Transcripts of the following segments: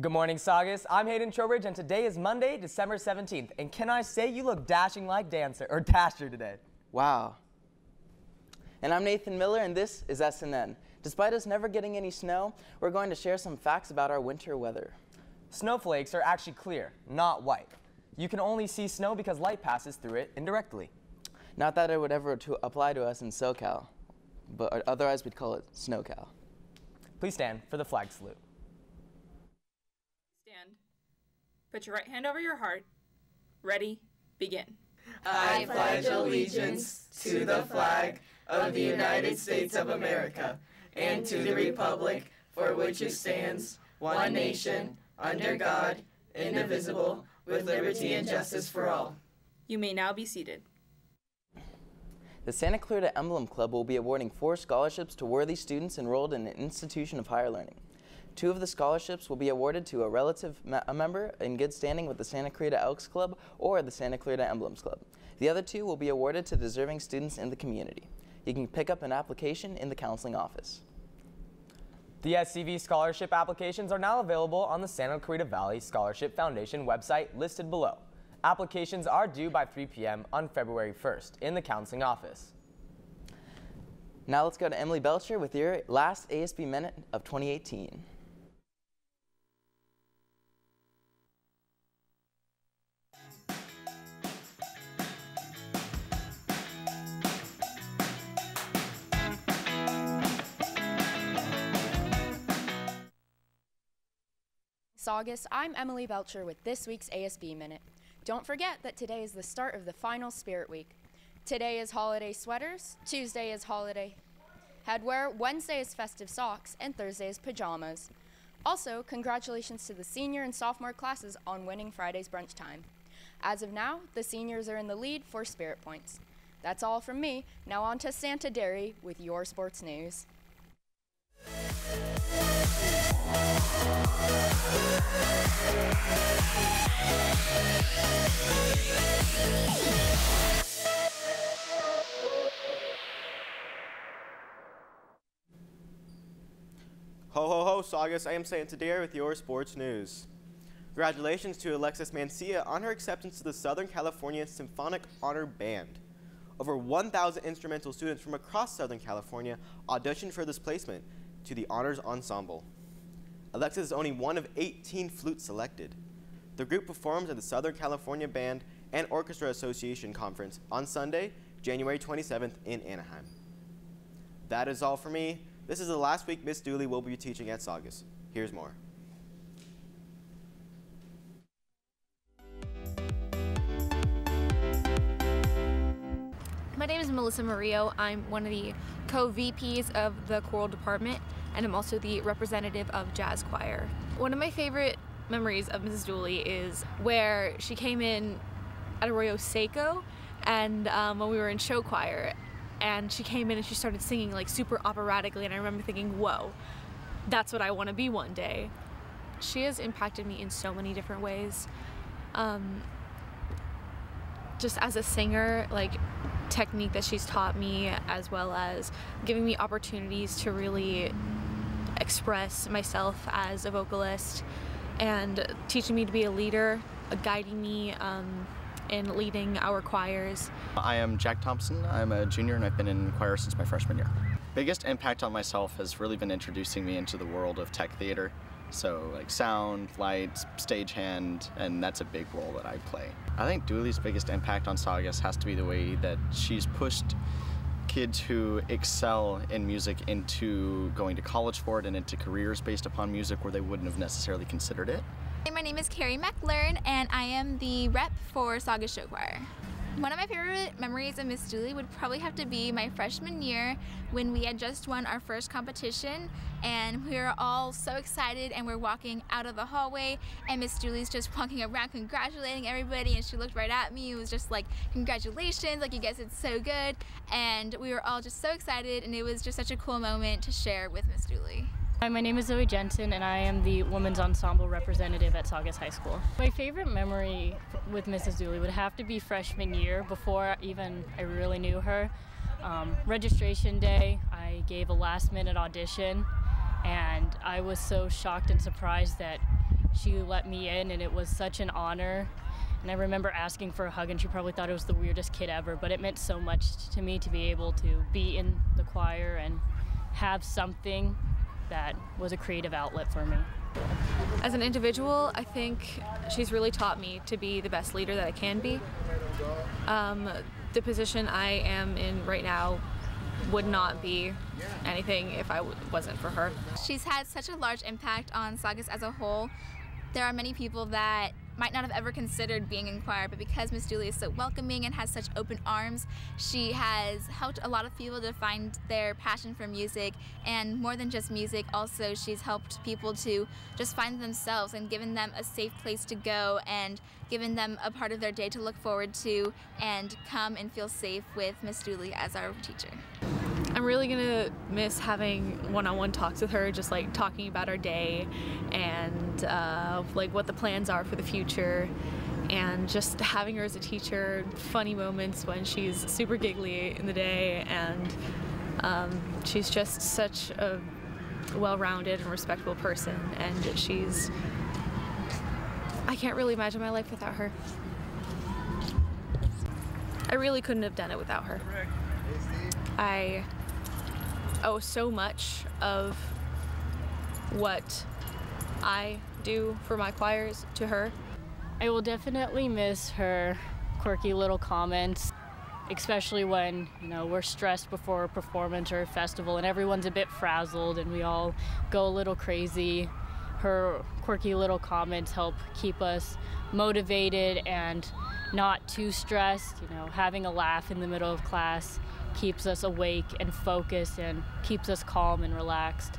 Good morning, Saugus. I'm Hayden Trowbridge, and today is Monday, December 17th. And can I say you look dashing like Dancer or Dasher today? Wow. And I'm Nathan Miller, and this is SNN. Despite us never getting any snow, we're going to share some facts about our winter weather. Snowflakes are actually clear, not white. You can only see snow because light passes through it indirectly. Not that it would ever to apply to us in SoCal, but otherwise we'd call it SnowCal. Please stand for the flag salute. Stand. Put your right hand over your heart. Ready, begin. I pledge allegiance to the flag of the United States of America and to the republic for which it stands, one nation, under God, indivisible, with liberty and justice for all. You may now be seated. The Santa Clarita Emblem Club will be awarding four scholarships to worthy students enrolled in an institution of higher learning. Two of the scholarships will be awarded to a relative me a member in good standing with the Santa Clarita Elks Club or the Santa Clarita Emblems Club. The other two will be awarded to deserving students in the community. You can pick up an application in the counseling office. The SCV scholarship applications are now available on the Santa Clarita Valley Scholarship Foundation website listed below. Applications are due by 3 p.m. on February 1st in the counseling office. Now let's go to Emily Belcher with your last ASB Minute of 2018. Saugus, I'm Emily Belcher with this week's ASB Minute. Don't forget that today is the start of the final Spirit Week. Today is holiday sweaters, Tuesday is holiday headwear, Wednesday is festive socks, and Thursday is pajamas. Also, congratulations to the senior and sophomore classes on winning Friday's brunch time. As of now, the seniors are in the lead for Spirit Points. That's all from me. Now on to Santa Derry with your sports news. Ho ho ho, Saugus. I am Santa with your sports news. Congratulations to Alexis Mancia on her acceptance to the Southern California Symphonic Honor Band. Over 1,000 instrumental students from across Southern California auditioned for this placement to the Honors Ensemble. Alexis is only one of 18 flutes selected. The group performs at the Southern California Band and Orchestra Association Conference on Sunday, January 27th in Anaheim. That is all for me. This is the last week Miss Dooley will be teaching at Saugus. Here's more. My name is Melissa Murillo. I'm one of the co-VPs of the choral department and I'm also the representative of jazz choir. One of my favorite memories of Mrs. Dooley is where she came in at Arroyo Seco and um, when we were in show choir and she came in and she started singing like super operatically and I remember thinking, whoa, that's what I want to be one day. She has impacted me in so many different ways. Um, just as a singer, like technique that she's taught me, as well as giving me opportunities to really express myself as a vocalist and teaching me to be a leader, guiding me um, in leading our choirs. I am Jack Thompson. I'm a junior and I've been in choir since my freshman year. Biggest impact on myself has really been introducing me into the world of tech theater. So like sound, lights, stagehand, and that's a big role that I play. I think Dooley's biggest impact on Saugus has to be the way that she's pushed kids who excel in music into going to college for it and into careers based upon music where they wouldn't have necessarily considered it. Hey, My name is Carrie McLearn and I am the rep for Saugus Show Choir. One of my favorite memories of Miss Dooley would probably have to be my freshman year when we had just won our first competition and we were all so excited and we're walking out of the hallway and Miss Dooley's just walking around congratulating everybody and she looked right at me. It was just like, congratulations, like you guys did so good. And we were all just so excited and it was just such a cool moment to share with Miss Dooley. Hi, my name is Zoe Jensen and I am the Women's Ensemble representative at Saugus High School. My favorite memory with Mrs. Dooley would have to be freshman year before even I really knew her. Um, registration day, I gave a last minute audition and I was so shocked and surprised that she let me in, and it was such an honor. And I remember asking for a hug, and she probably thought it was the weirdest kid ever, but it meant so much to me to be able to be in the choir and have something that was a creative outlet for me. As an individual, I think she's really taught me to be the best leader that I can be. Um, the position I am in right now would not be anything if I w- wasn't for her. She's had such a large impact on Saugus as a whole. There are many people that might not have ever considered being in choir, but because Miss Dooley is so welcoming and has such open arms, she has helped a lot of people to find their passion for music. And more than just music, also she's helped people to just find themselves and given them a safe place to go and given them a part of their day to look forward to and come and feel safe with Miss Dooley as our teacher. I'm really gonna miss having one-on-one talks with her, just like talking about our day and uh, like what the plans are for the future, and just having her as a teacher. Funny moments when she's super giggly in the day, and um, she's just such a well-rounded and respectable person, and she's. I can't really imagine my life without her. I really couldn't have done it without her. I owe so much of what I do for my choirs to her. I will definitely miss her quirky little comments, especially when, you know, we're stressed before a performance or a festival and everyone's a bit frazzled and we all go a little crazy. Her quirky little comments help keep us motivated and not too stressed, you know, having a laugh in the middle of class keeps us awake and focused and keeps us calm and relaxed.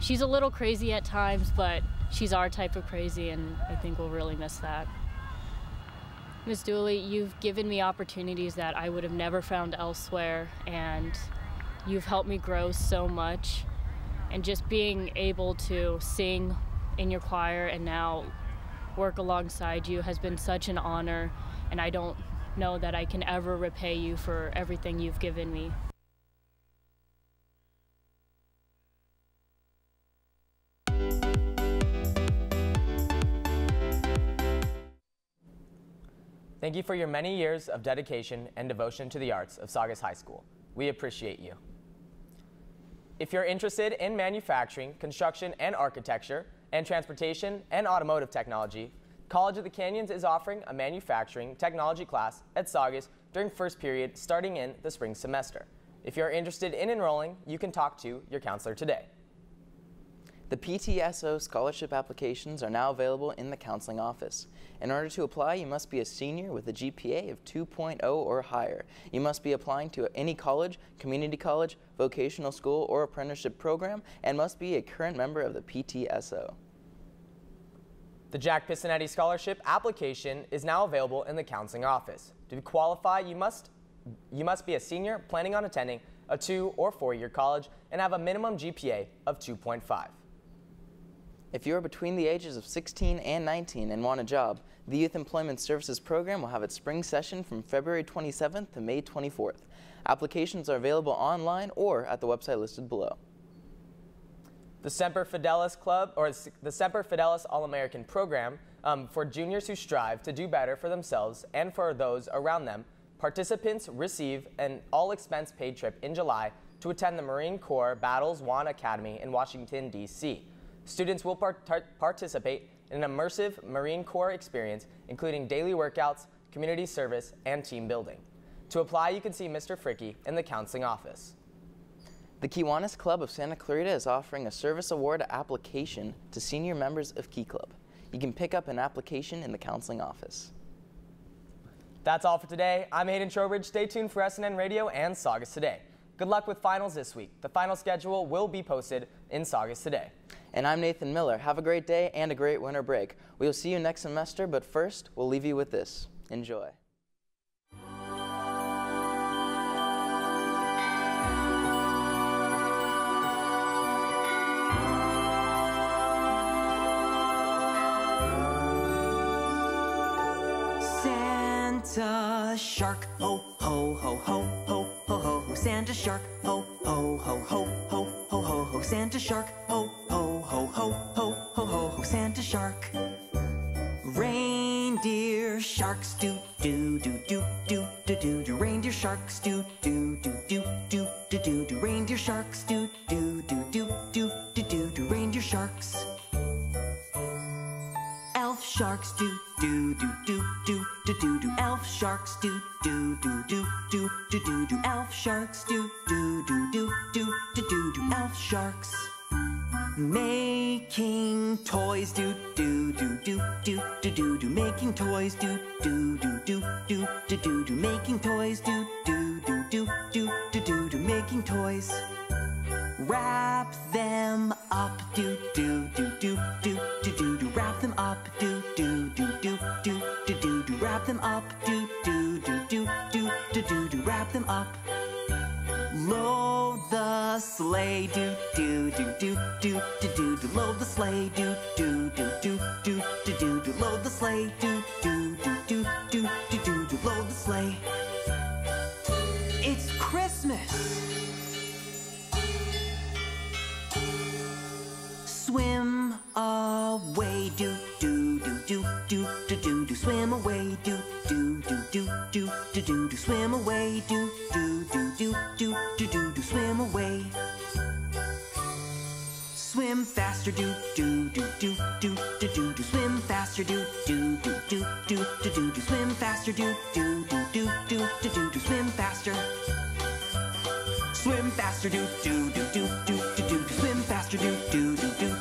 She's a little crazy at times, but she's our type of crazy, and I think we'll really miss that. Ms. Dooley, you've given me opportunities that I would have never found elsewhere, and you've helped me grow so much. And just being able to sing in your choir and now work alongside you has been such an honor, and I don't know that I can ever repay you for everything you've given me. Thank you for your many years of dedication and devotion to the arts of Saugus High School. We appreciate you. If you're interested in manufacturing, construction, and architecture, and transportation and automotive technology, College of the Canyons is offering a manufacturing technology class at Saugus during first period starting in the spring semester. If you're interested in enrolling, you can talk to your counselor today. The PTSO scholarship applications are now available in the counseling office. In order to apply, you must be a senior with a GPA of 2.0 or higher. You must be applying to any college, community college, vocational school, or apprenticeship program, and must be a current member of the PTSO. The Jack Pisonetti Scholarship application is now available in the counseling office. To qualify, you must, you must be a senior planning on attending a two or four year college and have a minimum GPA of 2.5. If you are between the ages of 16 and 19 and want a job, the Youth Employment Services Program will have its spring session from February 27th to May 24th. Applications are available online or at the website listed below. The Semper Fidelis Club, or the Semper Fidelis All-American Program um, for juniors who strive to do better for themselves and for those around them, participants receive an all-expense paid trip in July to attend the Marine Corps Battles One Academy in Washington, D.C. Students will part participate in an immersive Marine Corps experience, including daily workouts, community service, and team building. To apply, you can see Mr. Fricky in the counseling office. The Kiwanis Club of Santa Clarita is offering a service award application to senior members of Key Club. You can pick up an application in the counseling office. That's all for today. I'm Hayden Trowbridge. Stay tuned for SNN Radio and Saugus Today. Good luck with finals this week. The final schedule will be posted in Saugus Today. And I'm Nathan Miller. Have a great day and a great winter break. We'll see you next semester, but first, we'll leave you with this. Enjoy. Santa shark, ho ho ho ho ho ho ho ho. Santa shark, ho ho ho ho ho ho ho ho. Santa shark, ho ho ho ho ho ho ho ho. Santa shark. Reindeer sharks do do do do do do do do. Reindeer sharks do do do do do do do do. Reindeer sharks do do do do do do do do. Reindeer sharks. Elf sharks do do do. Sharks do do do do do do do do. Elf sharks do do do do do do do do. Elf sharks. Making toys do do do do do do do do. Making toys do do do do do do do do. Making toys do do do do do do do do. Making toys. Wrap them up, do do do do Wrap them up, do do do do do do do do. Wrap them up. Load the sleigh, do do do do do do do do. Load the sleigh, do do do do do do do do. Load the sleigh, do do do do do do do do. Load the sleigh. It's Christmas. Swim away, do do Swim away, do do do do do do do do. Swim away, do do do do do do do do. Swim away. Swim faster, do do do do do do do do. Swim faster, do do do do do do do do. Swim faster, do do do do do do do do. Swim faster. Swim faster, do do do do do do do. Swim faster, do do do do.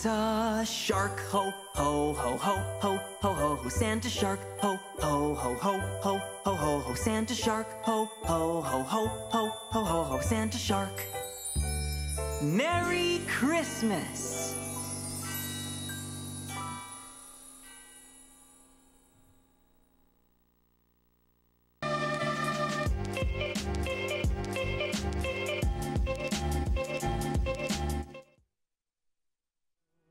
Santa shark, ho ho ho ho ho ho ho ho. Santa shark, ho ho ho ho ho ho ho ho. Santa shark, ho ho ho ho ho ho ho ho. Santa shark. Merry Christmas.